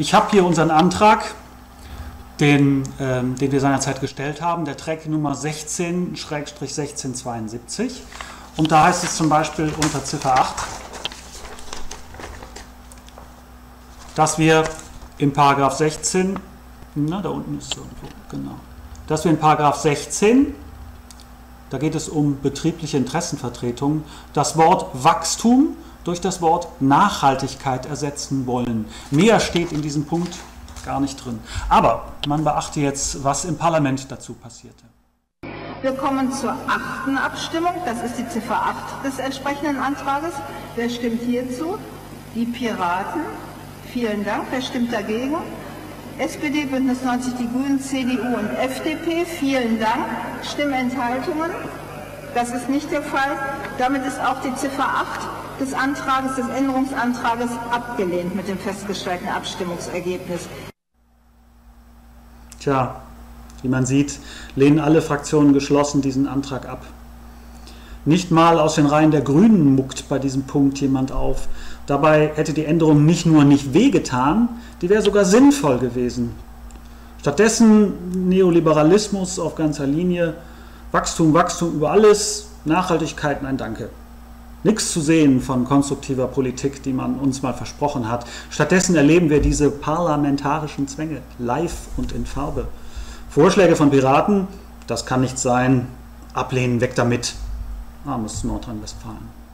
Ich habe hier unseren Antrag, den, ähm, den wir seinerzeit gestellt haben, der die Nummer 16-1672. Und da heißt es zum Beispiel unter Ziffer 8, dass wir in Paragraph 16, na, da unten ist es irgendwo, genau, dass wir in Paragraph 16, da geht es um betriebliche Interessenvertretung, das Wort Wachstum durch das Wort Nachhaltigkeit ersetzen wollen. Mehr steht in diesem Punkt gar nicht drin. Aber man beachte jetzt, was im Parlament dazu passierte. Wir kommen zur achten Abstimmung. Das ist die Ziffer 8 des entsprechenden Antrages. Wer stimmt hierzu? Die Piraten. Vielen Dank. Wer stimmt dagegen? SPD, Bündnis 90, die Grünen, CDU und FDP. Vielen Dank. Stimmenthaltungen? Das ist nicht der Fall. Damit ist auch die Ziffer 8 des Antrages, des Änderungsantrages abgelehnt mit dem festgestellten Abstimmungsergebnis. Tja, wie man sieht, lehnen alle Fraktionen geschlossen diesen Antrag ab. Nicht mal aus den Reihen der Grünen muckt bei diesem Punkt jemand auf. Dabei hätte die Änderung nicht nur nicht wehgetan, die wäre sogar sinnvoll gewesen. Stattdessen Neoliberalismus auf ganzer Linie, Wachstum, Wachstum über alles, Nachhaltigkeit, nein, danke. Nichts zu sehen von konstruktiver Politik, die man uns mal versprochen hat. Stattdessen erleben wir diese parlamentarischen Zwänge live und in Farbe. Vorschläge von Piraten, das kann nicht sein, ablehnen, weg damit. Armes Nordrhein-Westfalen.